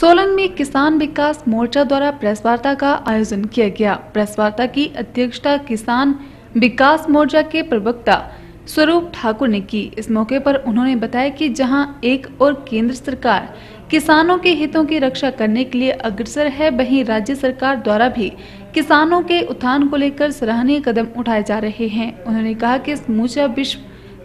सोलन में किसान विकास मोर्चा द्वारा प्रेस वार्ता का आयोजन किया गया। प्रेस वार्ता की अध्यक्षता किसान विकास मोर्चा के प्रवक्ता स्वरूप ठाकुर ने की। इस मौके पर उन्होंने बताया कि जहाँ एक और केंद्र सरकार किसानों के हितों की रक्षा करने के लिए अग्रसर है, वहीं राज्य सरकार द्वारा भी किसानों के उत्थान को लेकर सराहनीय कदम उठाए जा रहे हैं। उन्होंने कहा कि समूचा विश्व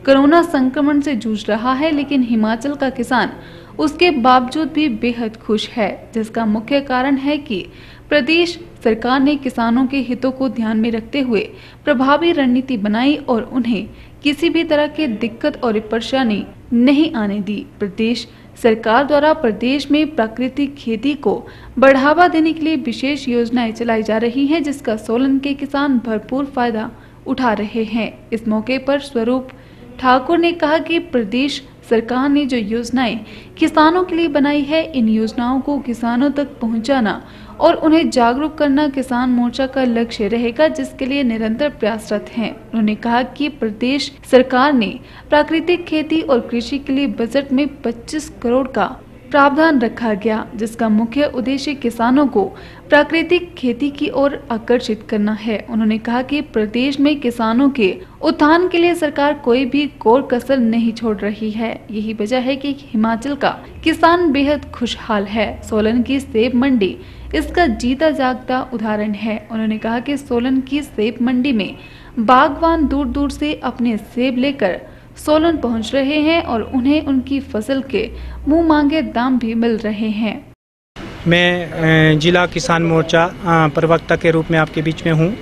कोरोना संक्रमण से जूझ रहा है, लेकिन हिमाचल का किसान उसके बावजूद भी बेहद खुश है, जिसका मुख्य कारण है कि प्रदेश सरकार ने किसानों के हितों को ध्यान में रखते हुए प्रभावी रणनीति बनाई और उन्हें किसी भी तरह की दिक्कत और परेशानी नहीं आने दी। प्रदेश सरकार द्वारा प्रदेश में प्राकृतिक खेती को बढ़ावा देने के लिए विशेष योजनाएँ चलाई जा रही हैं, जिसका सोलन के किसान भरपूर फ़ायदा उठा रहे हैं। इस मौके पर स्वरूप ठाकुर ने कहा कि प्रदेश सरकार ने जो योजनाएँ किसानों के लिए बनाई है, इन योजनाओं को किसानों तक पहुंचाना और उन्हें जागरूक करना किसान मोर्चा का लक्ष्य रहेगा, जिसके लिए निरंतर प्रयासरत हैं। उन्होंने कहा कि प्रदेश सरकार ने प्राकृतिक खेती और कृषि के लिए बजट में 25 करोड़ का प्रावधान रखा गया, जिसका मुख्य उद्देश्य किसानों को प्राकृतिक खेती की ओर आकर्षित करना है। उन्होंने कहा कि प्रदेश में किसानों के उत्थान के लिए सरकार कोई भी कोर कसर नहीं छोड़ रही है। यही वजह है कि हिमाचल का किसान बेहद खुशहाल है। सोलन की सेब मंडी, इसका जीता जागता उदाहरण है। उन्होंने कहा कि सोलन की सेब मंडी में बागवान दूर दूर से अपने सेब लेकर सोलन पहुँच रहे हैं और उन्हें उनकी फ़सल के मुँह मांगे दाम भी मिल रहे हैं। मैं जिला किसान मोर्चा प्रवक्ता के रूप में आपके बीच में हूँ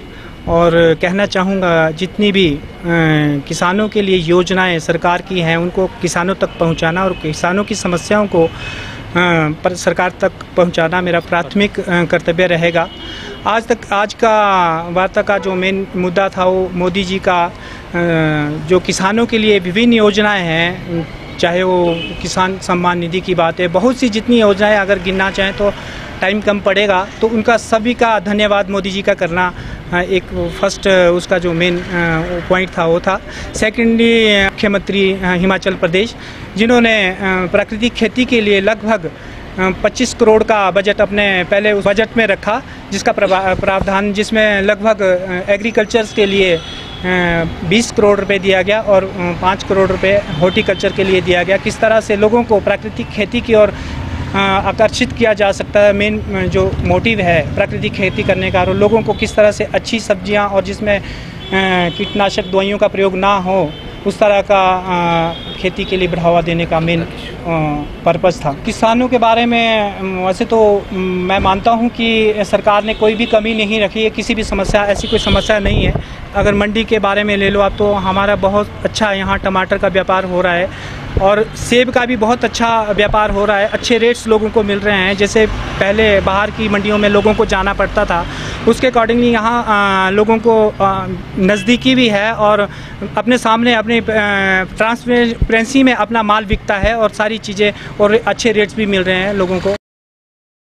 और कहना चाहूँगा, जितनी भी किसानों के लिए योजनाएँ सरकार की हैं, उनको किसानों तक पहुँचाना और किसानों की समस्याओं को पर सरकार तक पहुँचाना मेरा प्राथमिक कर्तव्य रहेगा। आज तक, आज का वार्ता का जो मेन मुद्दा था वो मोदी जी का जो किसानों के लिए विभिन्न योजनाएँ हैं, चाहे वो किसान सम्मान निधि की बात है, बहुत सी जितनी योजनाएँ अगर गिनना चाहें तो टाइम कम पड़ेगा तो उनका सभी का धन्यवाद मोदी जी का करना एक फ़र्स्ट उसका जो मेन पॉइंट था, वो था। सेकेंडली मुख्यमंत्री हिमाचल प्रदेश, जिन्होंने प्राकृतिक खेती के लिए लगभग 25 करोड़ का बजट अपने पहले उस बजट में रखा, जिसका प्रावधान, जिसमें लगभग एग्रीकल्चर्स के लिए 20 करोड़ रुपए दिया गया और पाँच करोड़ रुपए हॉर्टिकल्चर के लिए दिया गया। किस तरह से लोगों को प्राकृतिक खेती की ओर आकर्षित किया जा सकता है? मेन जो मोटिव है प्राकृतिक खेती करने का, और लोगों को किस तरह से अच्छी सब्ज़ियाँ और जिसमें कीटनाशक दवाइयों का प्रयोग ना हो उस तरह का खेती के लिए बढ़ावा देने का मेन पर्पज़ था। किसानों के बारे में वैसे तो मैं मानता हूँ कि सरकार ने कोई भी कमी नहीं रखी है, किसी भी समस्या, ऐसी कोई समस्या नहीं है। अगर मंडी के बारे में ले लो आप तो हमारा बहुत अच्छा यहाँ टमाटर का व्यापार हो रहा है और सेब का भी बहुत अच्छा व्यापार हो रहा है। अच्छे रेट्स लोगों को मिल रहे हैं। जैसे पहले बाहर की मंडियों में लोगों को जाना पड़ता था उसके अकॉर्डिंगली यहाँ लोगों को नज़दीकी भी है और अपने सामने अपने ट्रांसपेरेंसी में अपना माल बिकता है और सारी चीज़ें और अच्छे रेट्स भी मिल रहे हैं लोगों को।